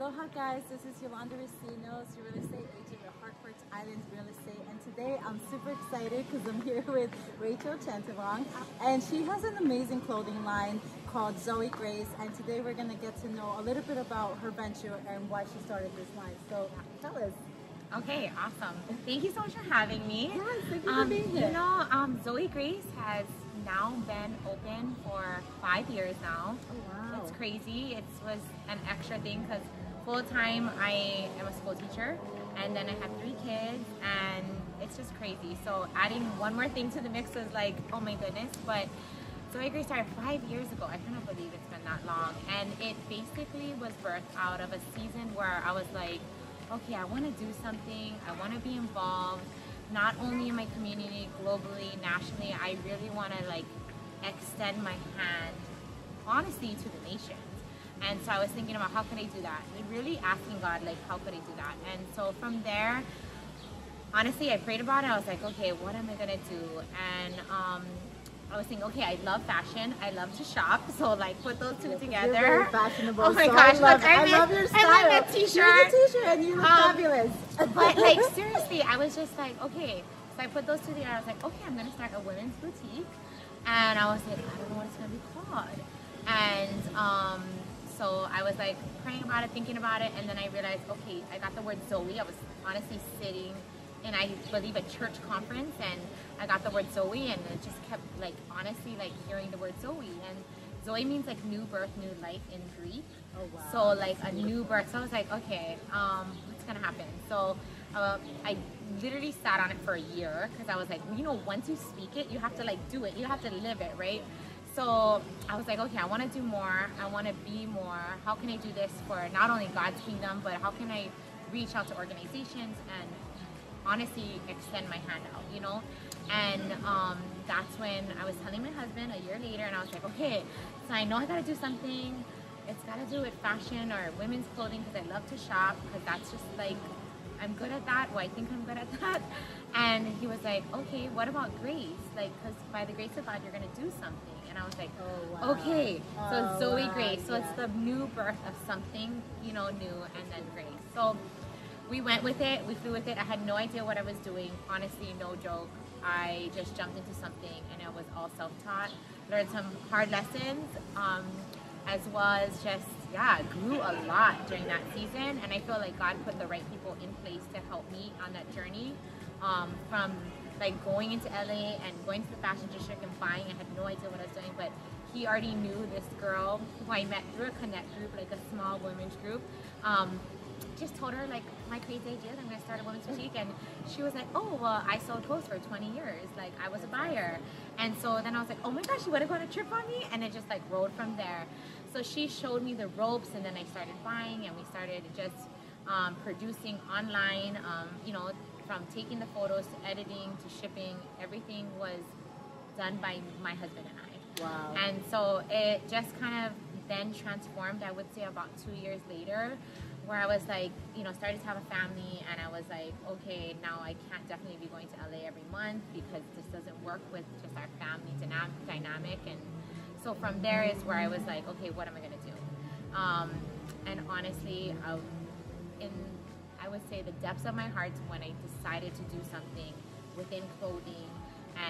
Aloha guys, this is Yolanda Recinos, real estate agent at Harcourts Island Real Estate and today I'm super excited because I'm here with Rachel Chantavong and she has an amazing clothing line called Zoey Grace and today we're going to get to know a little bit about her venture and why she started this line. So tell us. Okay, awesome. Thank you so much for having me. Yes, thank you um, for being here. You know, um, Zoey Grace has now been open for five years now. Oh wow. It's crazy. It was an extra thing because full time I am a school teacher and then I have three kids and it's just crazy. So adding one more thing to the mix was like, oh my goodness. But Zoey Grace started five years ago. I cannot believe it's been that long. And it basically was birthed out of a season where I was like, okay, I want to do something. I want to be involved, not only in my community, globally, nationally. I really want to like extend my hand, honestly, to the nations. And so I was thinking about how could I do that? And really asking God, like, how could I do that? And so from there, honestly, I prayed about it. I was like, okay, what am I gonna do? And um, I was thinking, okay, I love fashion. I love to shop. So like, put those two together. Fashionable. Oh my so gosh, I love, look, I in- love your style. in a t-shirt. You're in a t-shirt and you look Um, fabulous. but like seriously, I was just like, okay. So I put those two together. I was like, okay, I'm gonna start a women's boutique, and I was like, I don't know what it's gonna be called. And um, so I was like praying about it, thinking about it, and then I realized, okay, I got the word Zoe. I was honestly sitting in, I believe, a church conference, and I got the word Zoe, and it just kept like honestly like hearing the word Zoe, and Zoe means like new birth, new life in Greek. Oh, wow. So like a new birth. So I was like, okay, um, what's gonna happen? So uh, I literally sat on it for a year because I was like, you know, once you speak it, you have to like do it. You have to live it, right? So I was like, okay, I want to do more. I want to be more. How can I do this for not only God's kingdom, but how can I reach out to organizations and honestly extend my hand out, you know? And um, that's when I was telling my husband a year later, and I was like, okay, so I know I gotta do something. It's gotta do with fashion or women's clothing because I love to shop because that's just like, I'm good at that. Well, I think I'm good at that. And he was like, okay, what about grace? Like, because by the grace of God, you're gonna do something. And I was like, Oh, wow. okay. So Oh, Zoey wow, Grace. So it's the new birth of something, you know, new, and then grace. So we went with it. We flew with it. I had no idea what I was doing. Honestly, no joke. I just jumped into something, and it was all self-taught. Learned some hard lessons, um, as well as just yeah, grew a lot during that season. And I feel like God put the right people in place to help me on that journey. Um, from like going into LA and going to the fashion district and buying, I had no idea what I was doing, but he already knew this girl who I met through a connect group, like a small women's group. Um, just told her like my crazy idea that I'm gonna start a women's boutique, and she was like, "Oh, well, I sold clothes for 20 years. Like I was a buyer." And so then I was like, "Oh my gosh, you want to go on a trip on me?" And it just like rolled from there. So she showed me the ropes, and then I started buying, and we started just um, producing online. Um, you know, from taking the photos to editing to shipping, everything was done by my husband and I. Wow. And so it just kind of then transformed, I would say about two years later, where I was like, you know, started to have a family and I was like, okay, now I can't definitely be going to LA every month because this doesn't work with just our family dyna- dynamic. And so from there is where I was like, okay, what am I going to do? Um, and honestly, I, in I would say the depths of my heart when I decided to do something within clothing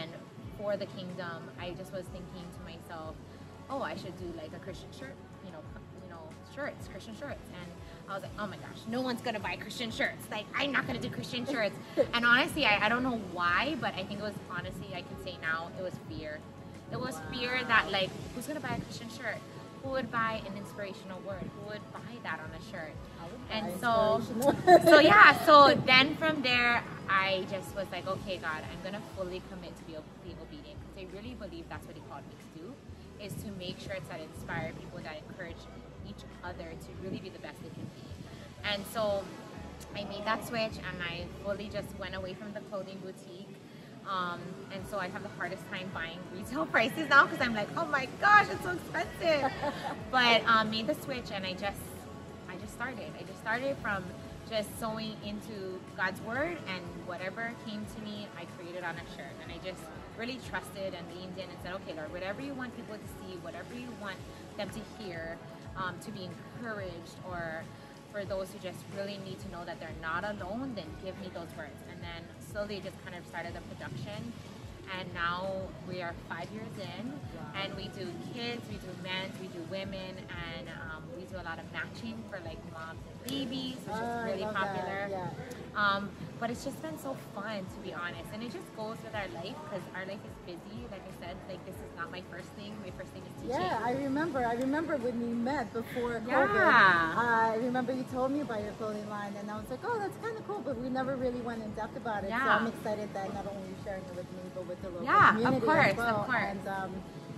and for the kingdom, I just was thinking to myself, oh, I should do like a Christian shirt, you know, you know, shirts, Christian shirts, and I was like, oh my gosh, no one's gonna buy Christian shirts. Like, I'm not gonna do Christian shirts. and honestly, I, I don't know why, but I think it was honestly, I can say now, it was fear. It was fear that like, who's gonna buy a Christian shirt? Who would buy an inspirational word? Who would buy that on a shirt? And so, so yeah, so then from there, I just was like, okay, God, I'm gonna fully commit to be, be obedient because I really believe that's what He called me to do, is to make shirts that inspire people, that encourage each other to really be the best they can be. And so, I made that switch, and I fully just went away from the clothing boutique. Um, and so I have the hardest time buying retail prices now because I'm like, oh my gosh, it's so expensive. but um, made the switch, and I just I just started. I just started from just sewing into God's word and whatever came to me, I created on a shirt. And I just really trusted and leaned in and said, okay, Lord, whatever you want people to see, whatever you want them to hear, um, to be encouraged or for those who just really need to know that they're not alone, then give me those words. And then slowly just kind of started the production. And now we are five years in, Wow. and we do kids, we do men, we do women, and um, we do a lot of matching for like moms and babies, which Oh, is really popular. Yeah. Um, but it's just been so fun to be honest, and it just goes with our life because our life is busy. Like I said, like this is not my first thing. My first thing is teaching. Yeah, I remember. I remember when we met before COVID. Yeah. I remember you told me about your clothing line, and I was like, "Oh, that's kind of cool," but we never really went in depth about it. yeah. So I'm excited that not only you're sharing it with me, but with the local Yeah, of community course, as well. of course. And um,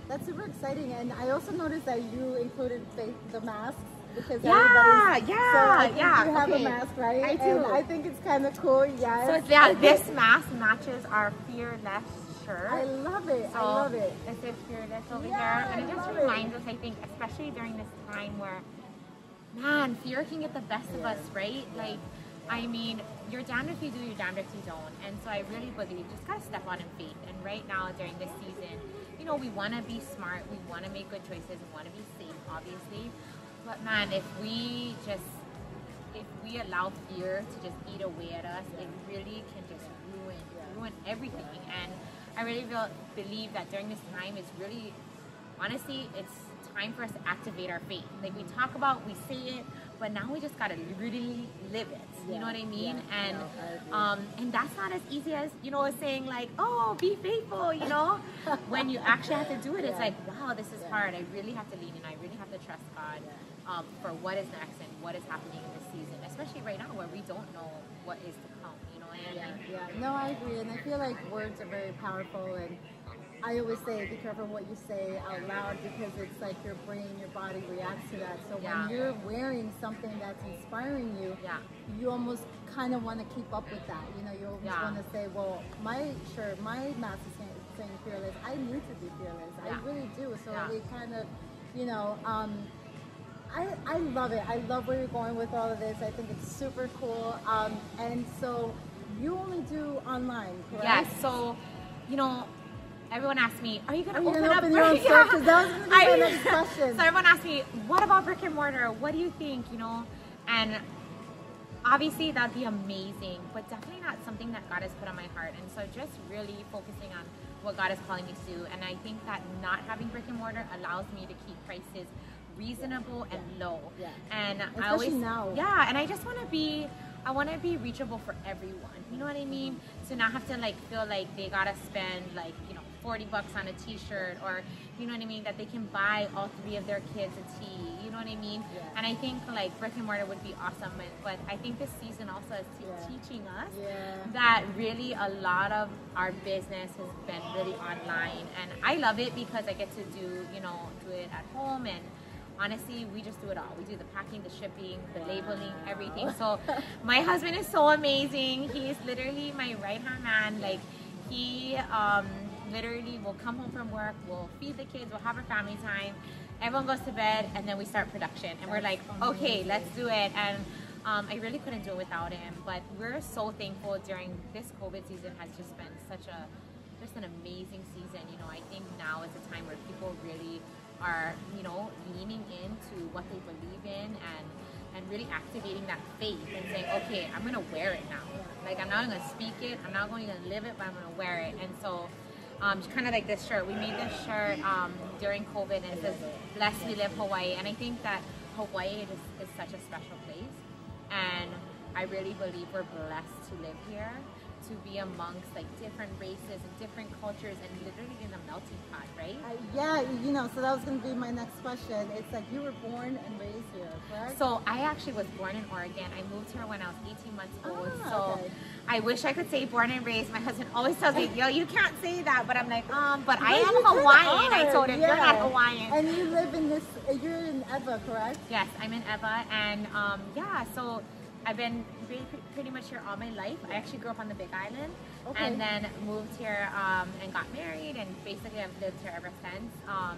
that's super exciting. And I also noticed that you included the, the masks because Yeah, yeah, so I yeah, You have okay. a mask, right? I And do. I think it's kind of cool. Yes. So it's, yeah, this mask matches our fearless shirt. I love it. So I love it. This is fearless over Yeah, here, and I it just love it. reminds us, I think, especially during this time where, man, fear can get the best of us, right? Like, I mean, you're damned if you do, you're damned if you don't. And so I really believe you just gotta step on in faith. And right now, during this season, you know, we want to be smart, we want to make good choices, we want to be safe, obviously. But man, if we just if we allow fear to just eat away at us, it really can just ruin ruin everything. And I really feel, believe that during this time, it's really, honestly, it's time for us to activate our faith. Like we talk about, we say it, but now we just gotta really live it. You know what I mean? Yeah, and no, I um, and that's not as easy as you know saying like, oh, be faithful. You know, when you actually have to do it, it's like, wow, this is Yeah. hard. I really have to lean in. I really have to trust God um, for what is next and what is happening in this season, especially right now where we don't know what is to come. You know, and Yeah, yeah. No, I agree. And I feel like words are very powerful. And I always say, be careful what you say out loud because it's like your brain, your body reacts to that. So Yeah. when you're wearing something that's inspiring you, yeah, you almost kind of want to keep up with that. You know, you always Yeah. want to say, well, my shirt, my mask is saying, fearless. I need to be fearless. I really do. So it kind of, you know, um, I, I love it. I love where you're going with all of this. I think it's super cool. Um, and so you only do online, correct? yes. So, you know. Everyone asked me, "Are you Are you open gonna up open your own brick-" store? 'Cause that was be my next question. So everyone asked me, "What about brick and mortar? What do you think?" You know, and obviously that'd be amazing, but definitely not something that God has put on my heart. And so just really focusing on what God is calling me to do. And I think that not having brick and mortar allows me to keep prices reasonable and low. Yeah. And I always now. yeah, and I just want to be I want to be reachable for everyone. You know what I mean? Mm-hmm. To not have to like feel like they gotta spend like you know forty bucks on a T-shirt or you know what I mean that they can buy all three of their kids a tee. You know what I mean? Yeah. And I think like brick and mortar would be awesome, but, but I think this season also is te- Yeah. teaching us Yeah. that really a lot of our business has been really online and I love it because I get to do you know do it at home and honestly we just do it all. We do the packing the shipping the labeling everything. So my husband is so amazing. He's literally my right hand man. Like he um, literally will come home from work we'll feed the kids we'll have our family time. Everyone goes to bed and then we start production. And we're like okay let's do it. And um, I really couldn't do it without him. But we're so thankful during this COVID season has just been such a just an amazing season. You know, I think now is a time where people really are, you know, leaning into what they believe in and and really activating that faith and saying, okay, I'm gonna wear it now. Like I'm not gonna speak it, I'm not going to live it, but I'm gonna wear it. And so. Um, kind of like this shirt. We made this shirt um, during COVID, and it says "Blessed we live Hawaii." And I think that Hawaii is, is such a special place and I really believe we're blessed to live here, to be amongst like different races and different cultures, and literally in a melting pot, right? I, yeah, you know, so that was going to be my next question. It's like you were born and raised here, correct? So I actually was born in Oregon. I moved here when I was 18 months old. Ah, so okay. I wish I could say born and raised. My husband always tells me, "Yo, you can't say that," but I'm like, um, but I am Hawaiian. I told him, "You're not. Hawaiian." And you live in this, you're in Ewa, correct? Yes, I'm in Ewa, and um, yeah, so I've been pretty much here all my life. I actually grew up on the Big Island, Okay. and then moved here um, and got married, and basically I've lived here ever since. Um,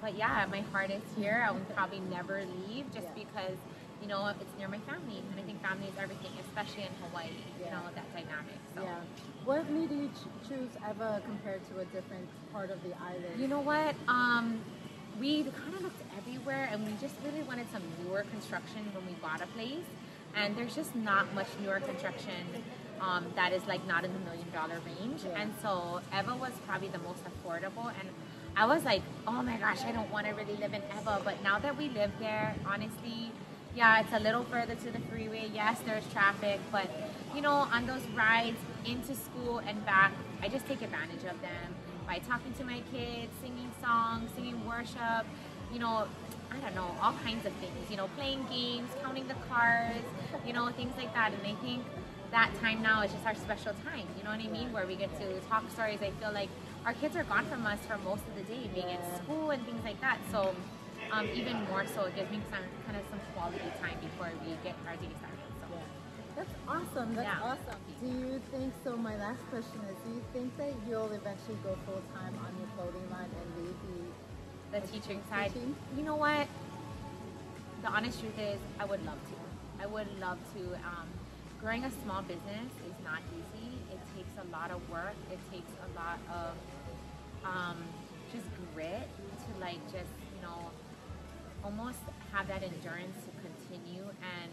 but yeah, my heart is here. I would probably never leave, just Yeah. because you know it's near my family, and I think family is everything, especially in Hawaii. You Yeah. know that dynamic. So. Yeah. What made you ch- choose Ewa compared to a different part of the island? You know what? Um, we kind of looked everywhere and we just really wanted some newer construction when we bought a place. And there's just not much newer construction um, that is like not in the million dollar range. Yeah. And so Ewa was probably the most affordable. And I was like, oh my gosh, I don't want to really live in Ewa. But now that we live there, honestly, yeah, it's a little further to the freeway. Yes, there's traffic, but you know, on those rides into school and back, I just take advantage of them by talking to my kids, singing songs, singing worship, you know, I don't know, all kinds of things, you know, playing games, counting the cards, you know, things like that. And I think that time now is just our special time, you know what I mean? Where we get to talk stories. I feel like our kids are gone from us for most of the day, being at Yeah. school and things like that. So um, even more so, it gives me some kind of some quality time before we get our day started. So. Yeah. That's awesome. That's Yeah. awesome. Do you think so? My last question is: Do you think that you'll eventually go full time on your clothing line and leave the the teaching side. Teaching? You know what? The honest truth is, I would love to. I would love to. Um, growing a small business is not easy. It takes a lot of work. It takes a lot of um, just grit to like just you know almost have that endurance to continue and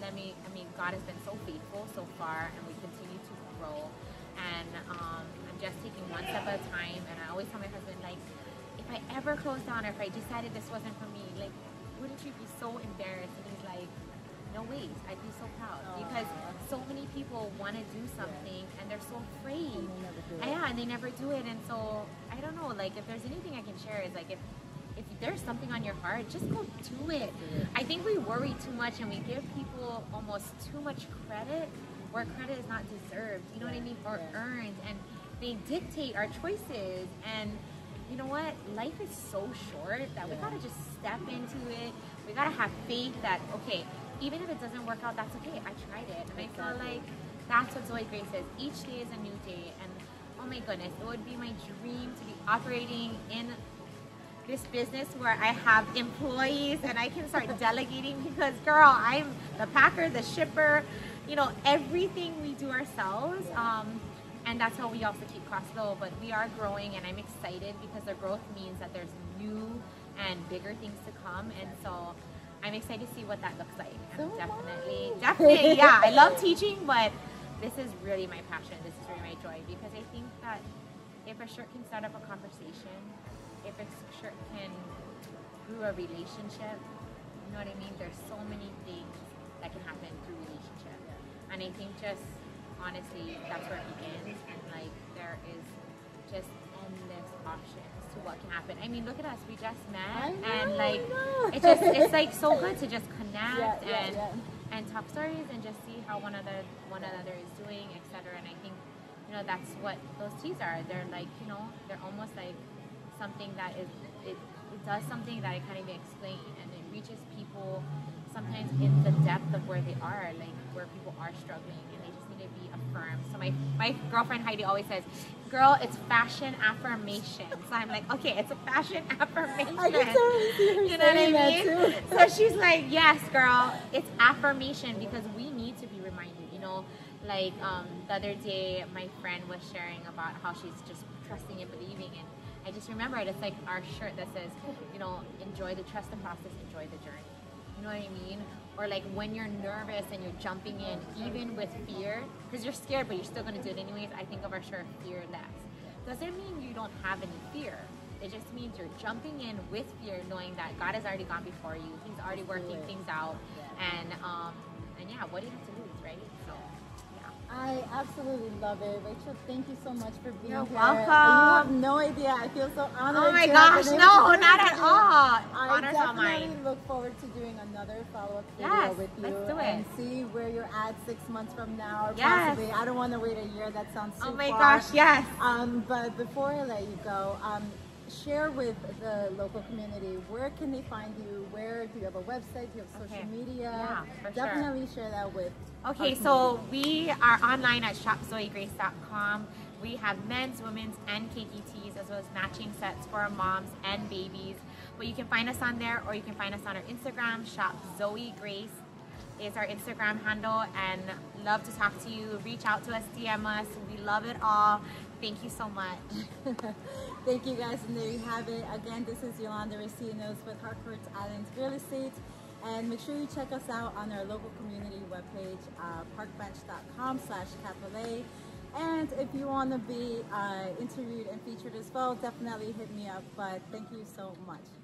let me i mean god has been so faithful so far and we continue to grow and um, i'm just taking one step at a time and i always tell my husband like i ever closed down or if i decided this wasn't for me like wouldn't you be so embarrassed and he's like no ways i'd be so proud because so many people want to do something and they're so afraid And they never do it. yeah, and they never do it. And so I don't know. Like, if there's anything I can share, is like if if there's something on your heart, just go do it. I think we worry too much and we give people almost too much credit where credit is not deserved. You know what I mean? Or earned, and they dictate our choices. And you know what? Life is so short that we gotta just step into it. We gotta have faith that okay, even if it doesn't work out, that's okay. I tried it, and I feel like that's what Zoey Grace is. Each day is a new day, and oh my goodness, it would be my dream to be operating in this business where I have employees and I can start delegating because, girl, I'm the packer, the shipper, you know, everything we do ourselves. Um, and that's how we also keep costs low. But we are growing, and I'm excited because the growth means that there's new and bigger things to come. And so I'm excited to see what that looks like. So definitely, I. definitely, yeah, I love teaching, but this is really my passion. This is really my joy because I think that if a shirt can start up a conversation, if a shirt can grew a relationship, you know what I mean? There's so many things that can happen through relationship. And I think just honestly, that's where it begins. And like there is just endless options to what can happen. I mean, look at us. We just met, know, and like it's just it's like so good to just connect Yeah, yeah, and yeah. and talk stories and just see how one another one another is doing, etc. And I think you know that's what those teas are. They're like you know they're almost like something that is it, it does something that I can't even explain, and it reaches people sometimes in the depth of where they are, like where people are struggling, and they just need to be affirmed. So my my girlfriend Heidi always says, "Girl, it's fashion affirmation." So I'm like, okay, it's a fashion affirmation. I can totally see her You know what I that mean? too. So she's like, yes, girl, it's affirmation because we need to be reminded. You know, like um, the other day, my friend was sharing about how she's just trusting and believing, and I just remembered it's like our shirt that says, you know, enjoy the trust the process, enjoy the journey. You know what I mean? Or like when you're nervous and you're jumping in, even with fear, because you're scared, but you're still gonna do it anyways. I think of our shirt fearless. Doesn't mean you don't have any fear. It just means you're jumping in with fear, knowing that God has already gone before you. He's already working things out, and um, and yeah, what do you have to lose, right? So. I absolutely love it. Rachel, thank you so much for being You're here. welcome. You have no idea. I feel so honored. Oh my gosh, no, not at all. I Honor's definitely look forward to doing another follow-up video Yes, with you let's do and see where you're at six months from now, or Yes. possibly. I don't want to wait a year. That sounds too Oh my far. gosh, yes. Um, but before I let you go, um, share with the local community where can they find you? Where do you have a website? Do you have social Okay. media? Yeah, for sure. Definitely share that with. Okay, so we are online at shopzoeygrace.com. We have men's, women's, and KKTs, as well as matching sets for our moms and babies. But you can find us on there, or you can find us on our Instagram, Shop Zoey Grace is our Instagram handle, and love to talk to you. Reach out to us, DM us. We love it all. Thank you so much. Thank you guys, and there you have it. Again, this is Yolanda Recinos with Harcourts Islands Real Estate. And make sure you check us out on our local community webpage, uh, parkbench.com slash And if you want to be uh, interviewed and featured as well, definitely hit me up. But thank you so much.